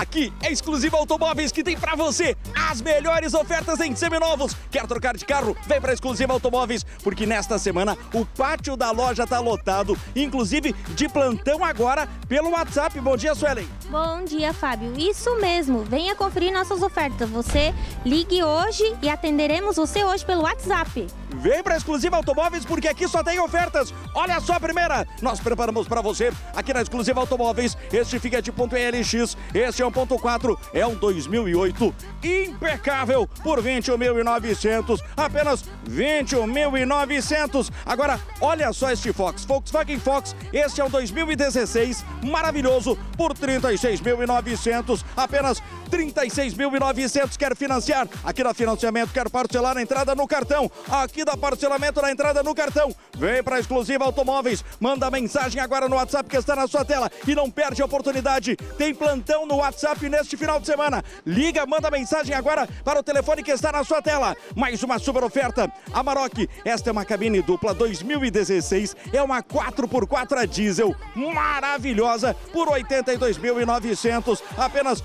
Aqui é Exclusiva Automóveis que tem para você as melhores ofertas em seminovos. Quer trocar de carro? Vem para Exclusiva Automóveis, porque nesta semana o pátio da loja tá lotado, inclusive de plantão agora pelo WhatsApp. Bom dia, Suelen. Bom dia, Fábio. Isso mesmo. Venha conferir nossas ofertas. Você ligue hoje e atenderemos você hoje pelo WhatsApp. Vem para Exclusiva Automóveis porque aqui só tem ofertas. Olha só a primeira. Nós preparamos para você aqui na Exclusiva Automóveis este Fiat Ponto LX. Este é um ponto 4, é um 2008 impecável por 21.900, apenas 21.900. Agora, olha só este Fox, Volkswagen Fox, este é um 2016 maravilhoso por 36.900, apenas 36.900. Quer financiar? Aqui na financiamento, quer parcelar a entrada no cartão. Aqui da parcelamento na entrada no cartão. Vem para Exclusiva Automóveis. Manda mensagem agora no WhatsApp que está na sua tela e não perde a oportunidade. Tem plantão no WhatsApp neste final de semana. Liga, manda mensagem agora para o telefone que está na sua tela. Mais uma super oferta. Amarok, esta é uma cabine dupla 2016. É uma 4x4 a diesel maravilhosa por 82.900. Apenas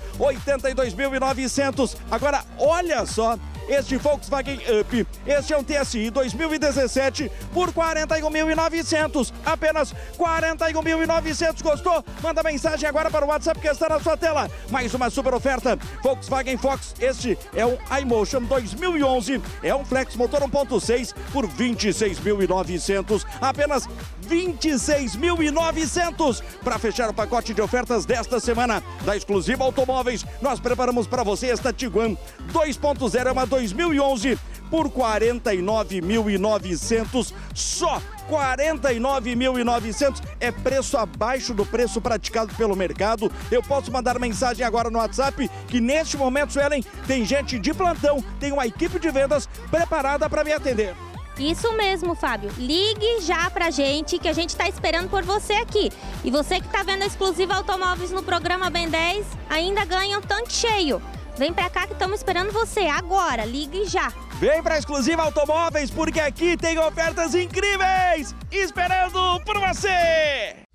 82.900. Agora, olha só este Volkswagen Up. Este é um TSI 2017 por 41.900. Apenas 41.900. Gostou? Manda mensagem agora para o WhatsApp que está na sua tela. Mais uma super oferta. Volkswagen Fox. Este é um iMotion 2011. É um Flex motor 1.6 por 26.900. Apenas 26.900 para fechar o pacote de ofertas desta semana da Exclusiva Automóveis. Nós preparamos para você esta Tiguan 2.0 é uma 2011 por 49.900 só. 49.900 é preço abaixo do preço praticado pelo mercado. Eu posso mandar mensagem agora no WhatsApp que neste momento, Suelen, tem gente de plantão, tem uma equipe de vendas preparada para me atender. Isso mesmo, Fábio. Ligue já pra gente que a gente tá esperando por você aqui. E você que tá vendo a Exclusiva Automóveis no programa Ben 10, ainda ganha um tanque cheio. Vem pra cá que estamos esperando você agora. Ligue já. Vem pra Exclusiva Automóveis porque aqui tem ofertas incríveis esperando por você.